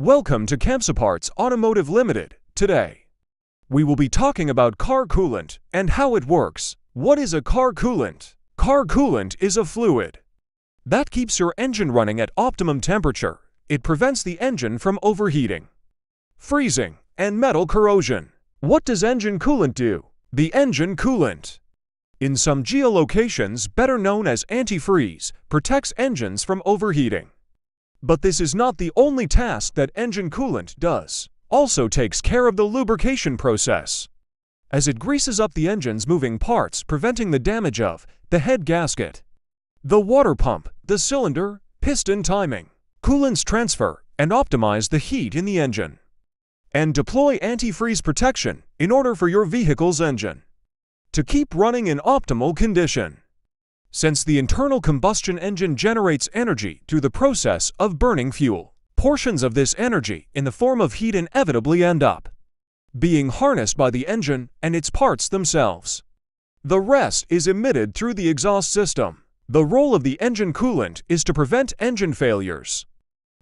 Welcome to Kamsi Parts Automotive Limited. Today, we will be talking about car coolant and how it works. What is a car coolant? Car coolant is a fluid that keeps your engine running at optimum temperature. It prevents the engine from overheating, freezing, and metal corrosion. What does engine coolant do? The engine coolant, in some geolocations better known as antifreeze, protects engines from overheating. But this is not the only task that engine coolant does. Also takes care of the lubrication process, as it greases up the engine's moving parts, preventing the damage of the head gasket, the water pump, the cylinder, piston timing, coolants transfer, and optimize the heat in the engine. And deploy antifreeze protection in order for your vehicle's engine to keep running in optimal condition. Since the internal combustion engine generates energy through the process of burning fuel, portions of this energy in the form of heat inevitably end up being harnessed by the engine and its parts themselves. The rest is emitted through the exhaust system. The role of the engine coolant is to prevent engine failures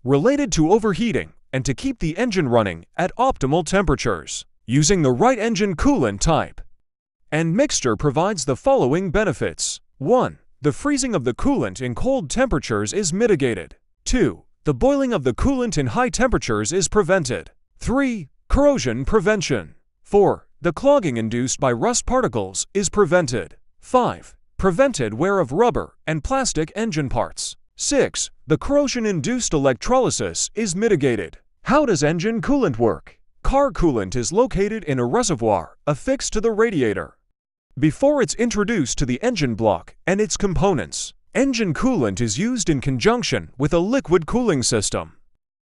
related to overheating and to keep the engine running at optimal temperatures using the right engine coolant type. And mixture provides the following benefits. 1. The freezing of the coolant in cold temperatures is mitigated. 2. The boiling of the coolant in high temperatures is prevented. 3. Corrosion prevention. 4. The clogging induced by rust particles is prevented. 5. Prevented wear of rubber and plastic engine parts. 6. The corrosion-induced electrolysis is mitigated. How does engine coolant work? Car coolant is located in a reservoir affixed to the radiator. Before it's introduced to the engine block and its components, engine coolant is used in conjunction with a liquid cooling system.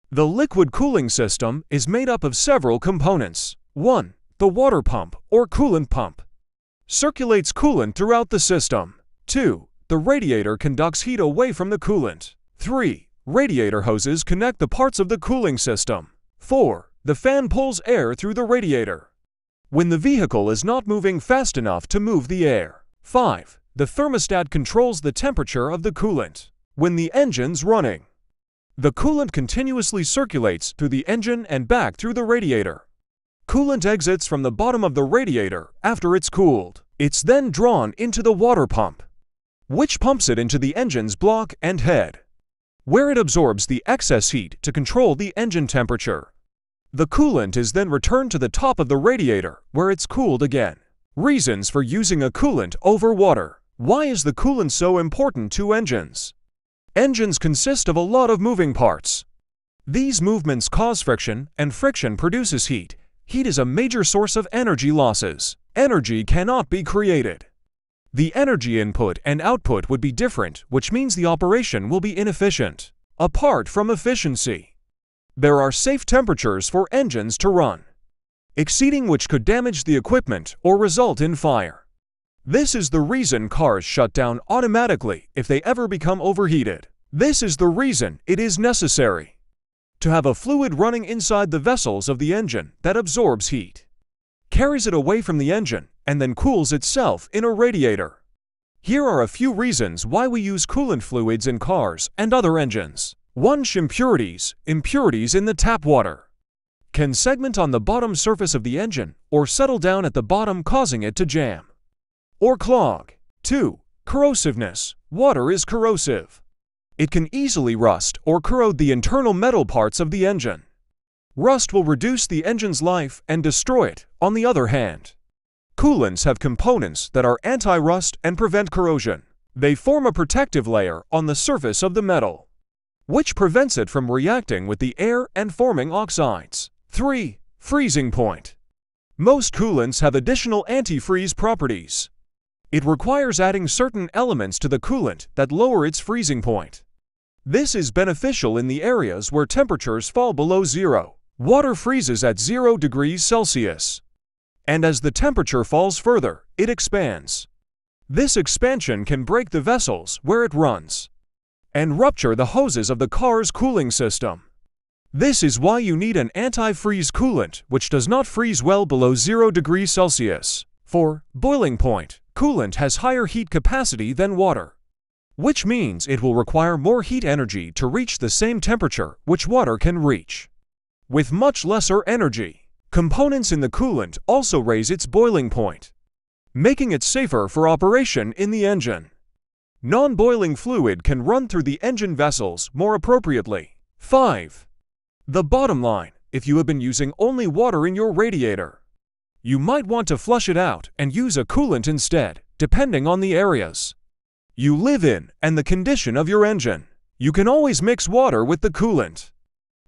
The liquid cooling system is made up of several components. 1. The water pump or coolant pump circulates coolant throughout the system. 2. The radiator conducts heat away from the coolant. 3. Radiator hoses connect the parts of the cooling system. 4. The fan pulls air through the radiator when the vehicle is not moving fast enough to move the air. 5. The thermostat controls the temperature of the coolant. When the engine's running, the coolant continuously circulates through the engine and back through the radiator. Coolant exits from the bottom of the radiator after it's cooled. It's then drawn into the water pump, which pumps it into the engine's block and head, where it absorbs the excess heat to control the engine temperature. The coolant is then returned to the top of the radiator, where it's cooled again. Reasons for using a coolant over water. Why is the coolant so important to engines? Engines consist of a lot of moving parts. These movements cause friction, and friction produces heat. Heat is a major source of energy losses. Energy cannot be created. The energy input and output would be different, which means the operation will be inefficient. Apart from efficiency, there are safe temperatures for engines to run, exceeding which could damage the equipment or result in fire. This is the reason cars shut down automatically if they ever become overheated. This is the reason it is necessary to have a fluid running inside the vessels of the engine that absorbs heat, carries it away from the engine, and then cools itself in a radiator. Here are a few reasons why we use coolant fluids in cars and other engines. 1. Impurities, impurities in the tap water, can segment on the bottom surface of the engine or settle down at the bottom causing it to jam or clog. 2. Corrosiveness, water is corrosive. It can easily rust or corrode the internal metal parts of the engine. Rust will reduce the engine's life and destroy it, on the other hand. Coolants have components that are anti-rust and prevent corrosion. They form a protective layer on the surface of the metal which prevents it from reacting with the air and forming oxides. 3. Freezing point. Most coolants have additional antifreeze properties. It requires adding certain elements to the coolant that lower its freezing point. This is beneficial in the areas where temperatures fall below zero. Water freezes at 0 degrees Celsius. And as the temperature falls further, it expands. This expansion can break the vessels where it runs and rupture the hoses of the car's cooling system. This is why you need an anti-freeze coolant which does not freeze well below 0 degrees Celsius. For boiling point, coolant has higher heat capacity than water, which means it will require more heat energy to reach the same temperature which water can reach. with much lesser energy. Components in the coolant also raise its boiling point, making it safer for operation in the engine. Non-boiling fluid can run through the engine vessels more appropriately. 5. The bottom line, if you have been using only water in your radiator, you might want to flush it out and use a coolant instead, depending on the areas you live in and the condition of your engine. You can always mix water with the coolant.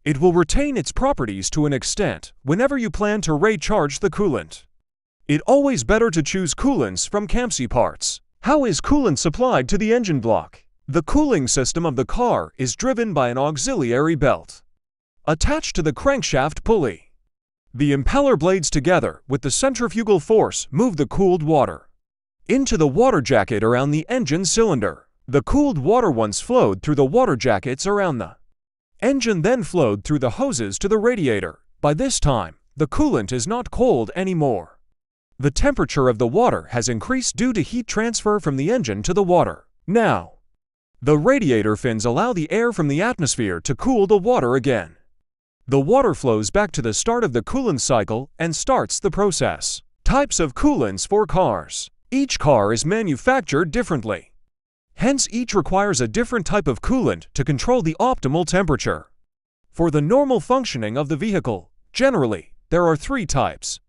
It will retain its properties to an extent whenever you plan to recharge the coolant. It always better to choose coolants from Kamsi Parts. How is coolant supplied to the engine block? The cooling system of the car is driven by an auxiliary belt attached to the crankshaft pulley. The impeller blades together with the centrifugal force move the cooled water into the water jacket around the engine cylinder. The cooled water once flowed through the water jackets around the engine then flowed through the hoses to the radiator. By this time, the coolant is not cold anymore. The temperature of the water has increased due to heat transfer from the engine to the water. Now, the radiator fins allow the air from the atmosphere to cool the water again. The water flows back to the start of the coolant cycle and starts the process. Types of coolants for cars. Each car is manufactured differently. Hence, each requires a different type of coolant to control the optimal temperature. For the normal functioning of the vehicle, generally, there are three types.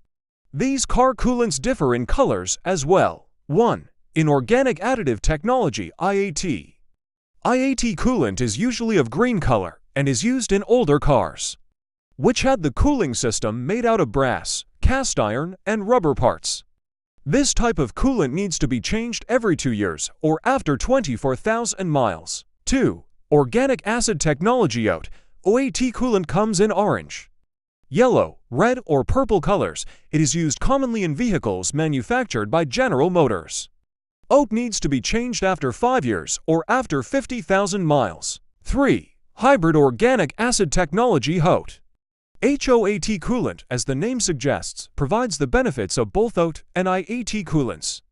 These car coolants differ in colors as well. 1. Inorganic Additive Technology IAT. IAT coolant is usually of green color and is used in older cars, which had the cooling system made out of brass, cast iron, and rubber parts. This type of coolant needs to be changed every two years or after 24,000 miles. 2. Organic Acid Technology OAT. OAT coolant comes in orange, yellow, red, or purple colors, it is used commonly in vehicles manufactured by General Motors. OAT needs to be changed after 5 years or after 50,000 miles. 3. Hybrid Organic Acid Technology HOAT. HOAT coolant, as the name suggests, provides the benefits of both OAT and IAT coolants.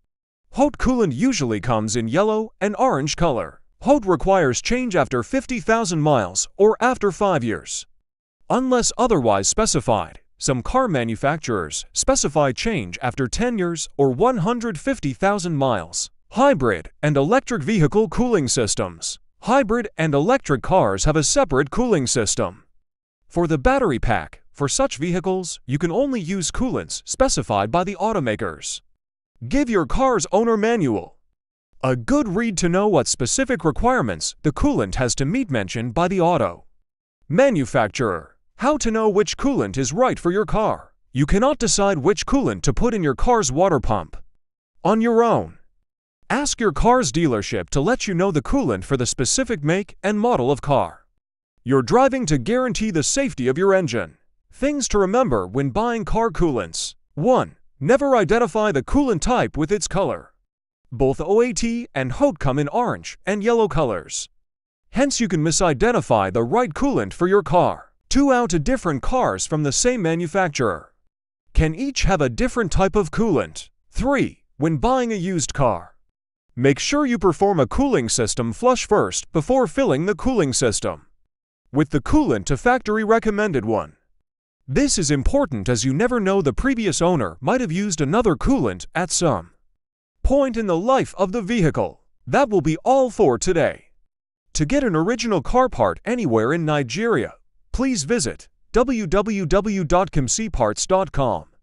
HOAT coolant usually comes in yellow and orange color. HOAT requires change after 50,000 miles or after 5 years. Unless otherwise specified, some car manufacturers specify change after 10 years or 150,000 miles. Hybrid and electric vehicle cooling systems. Hybrid and electric cars have a separate cooling system. For the battery pack, for such vehicles, you can only use coolants specified by the automakers. Give your car's owner manual. A good read to know what specific requirements the coolant has to meet mentioned by the auto manufacturer. How to know which coolant is right for your car. You cannot decide which coolant to put in your car's water pump on your own. Ask your car's dealership to let you know the coolant for the specific make and model of car. You're driving to guarantee the safety of your engine. Things to remember when buying car coolants. 1. Never identify the coolant type with its color. Both OAT and HOAT come in orange and yellow colors. Hence you can misidentify the right coolant for your car. Two out of different cars from the same manufacturer can each have a different type of coolant. 3. When buying a used car, make sure you perform a cooling system flush first before filling the cooling system with the coolant to factory recommended one. This is important as you never know the previous owner might have used another coolant at some point in the life of the vehicle. That will be all for today. To get an original car part anywhere in Nigeria, please visit www.kamsiparts.com.